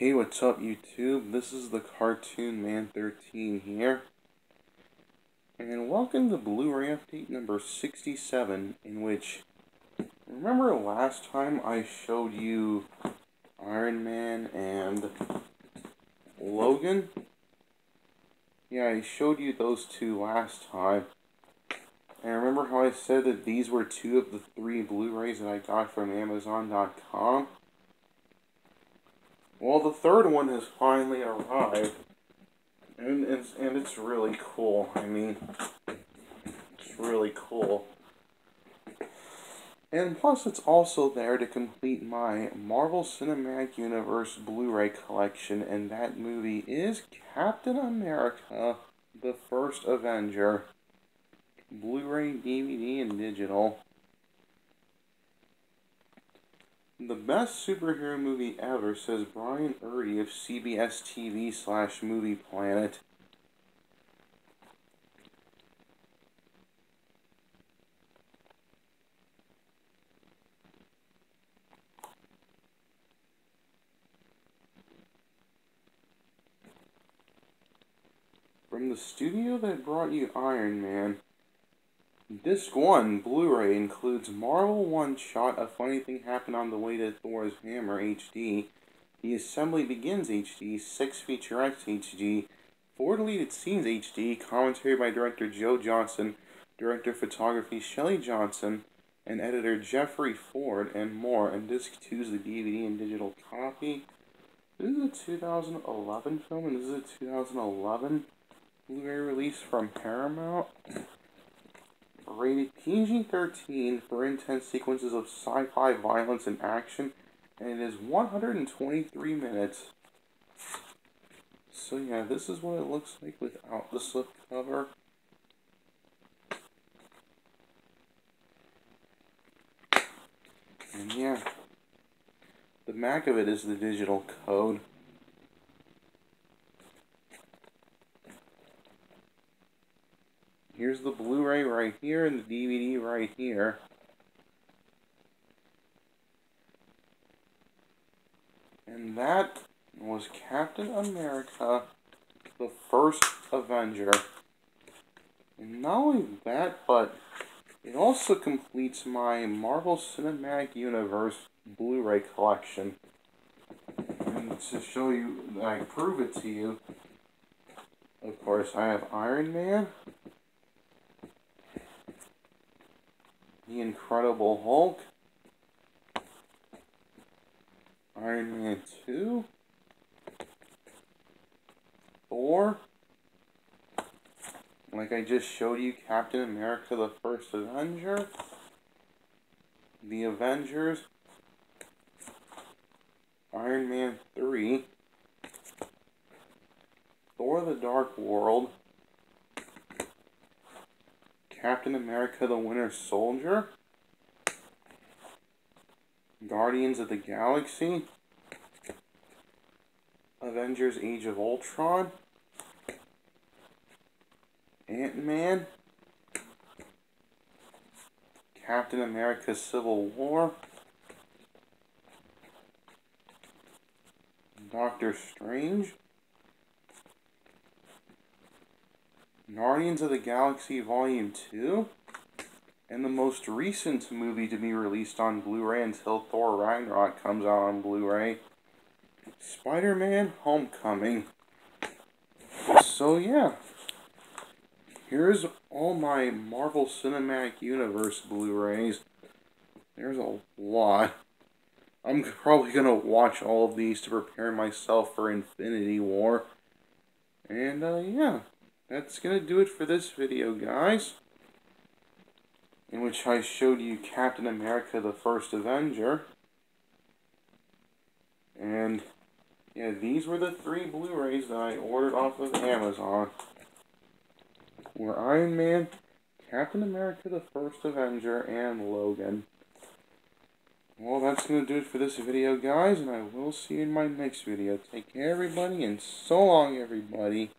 Hey, what's up YouTube? This is the Cartoon Man 13 here. And welcome to Blu-ray update number 67, in which, remember last time I showed you Iron Man and Logan? Yeah, I showed you those two last time. And remember how I said that these were two of the three Blu-rays that I got from Amazon.com? Well, the third one has finally arrived. And it's, and it's really cool. I mean, it's really cool. And plus, it's also there to complete my Marvel Cinematic Universe Blu-ray collection, and that movie is Captain America, the First Avenger. Blu-ray, DVD, and digital. The best superhero movie ever, says Brian Erdy of CBS TV slash Movie Planet. From the studio that brought you Iron Man, Disc 1 Blu-ray includes Marvel One Shot A Funny Thing Happened on the Way to Thor's Hammer HD, The Assembly Begins HD, 6 Featurettes HD, 4 Deleted Scenes HD, commentary by director Joe Johnston, director of photography Shelly Johnson, and editor Jeffrey Ford, and more. And Disc 2 is the DVD and digital copy. This is a 2011 film, and this is a 2011 Blu-ray release from Paramount rated PG-13 for intense sequences of sci-fi violence and action, and it is 123 minutes. So yeah, this is what it looks like without the slipcover. And yeah, the back of it is the digital code. Here's the Blu-ray right here and the DVD right here. And that was Captain America, the first Avenger. And not only that, but it also completes my Marvel Cinematic Universe Blu-ray collection. And to show you, I prove it to you, of course, I have Iron Man, The Incredible Hulk, Iron Man 2, Thor, like I just showed you, Captain America the First Avenger, The Avengers, Iron Man 3, Thor the Dark World, Captain America the Winter Soldier, Guardians of the Galaxy, Avengers Age of Ultron, Ant-Man, Captain America Civil War, Doctor Strange, Guardians of the Galaxy Volume 2, and the most recent movie to be released on Blu-ray until Thor Ragnarok comes out on Blu-ray, Spider-Man Homecoming. So yeah, here's all my Marvel Cinematic Universe Blu-rays. There's a lot. I'm probably going to watch all of these to prepare myself for Infinity War. And, uh, yeah that's going to do it for this video, guys. In which I showed you Captain America the First Avenger. And, yeah, these were the three Blu-rays that I ordered off of Amazon. Were Iron Man, Captain America the First Avenger, and Logan. Well, that's going to do it for this video, guys, and I will see you in my next video. Take care, everybody, and so long, everybody.